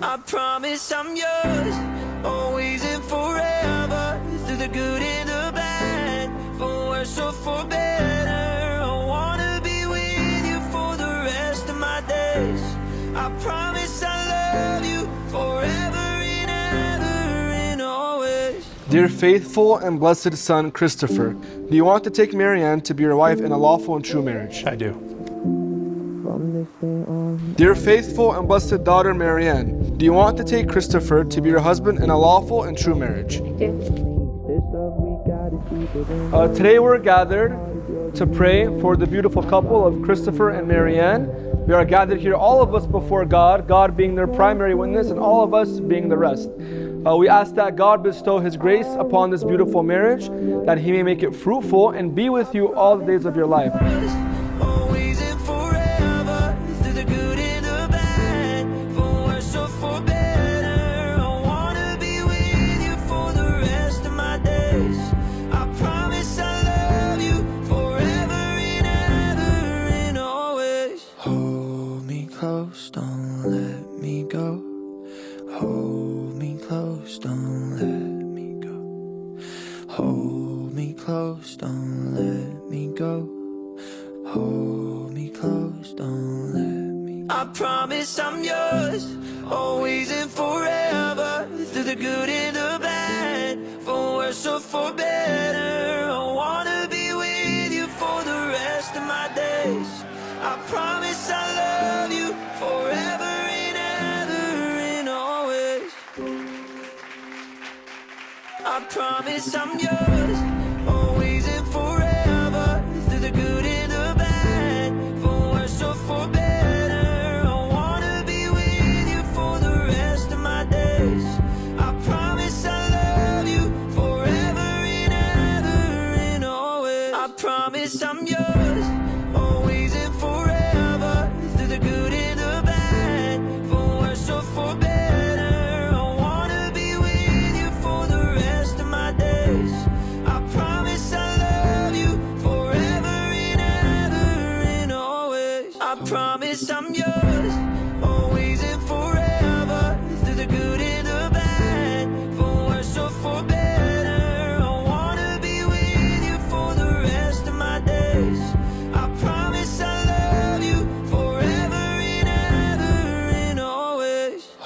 I promise I'm yours, always and forever. Through the good and the bad, for worse or for better. I wanna be with you for the rest of my days. I promise I love you forever and ever and always. Dear faithful and blessed son Christopher, do you want to take Marian to be your wife in a lawful and true marriage? I do. Dear faithful and blessed daughter Marian, do you want to take Christopher to be your husband in a lawful and true marriage? Uh, today we're gathered to pray for the beautiful couple of Christopher and Marian. We are gathered here, all of us before God, God being their primary witness, and all of us being the rest. Uh, we ask that God bestow His grace upon this beautiful marriage, that He may make it fruitful and be with you all the days of your life. Me go. Hold me close, don't let me go. Hold me close, don't let me go. Hold me close, don't let me. I promise I'm yours, always and forever. Through the good and the bad, for worse or for better. I promise I'm yours, always and forever. Through the good and the bad, for worse or for better. I wanna be with you for the rest of my days. I promise I love you forever and ever and always. I promise I'm yours,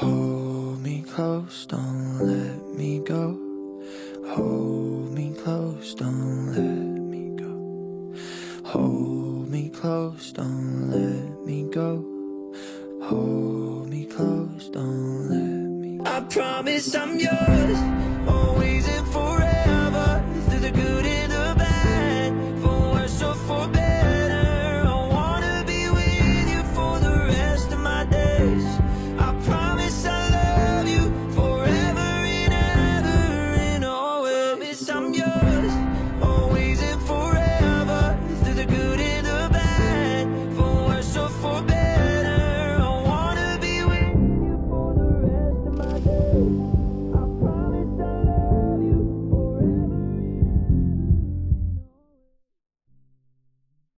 Hold me close, don't let me go. Hold me close, don't let me go. Hold me close, don't let me go. Hold me close, don't let me. I promise I'm yours. I'm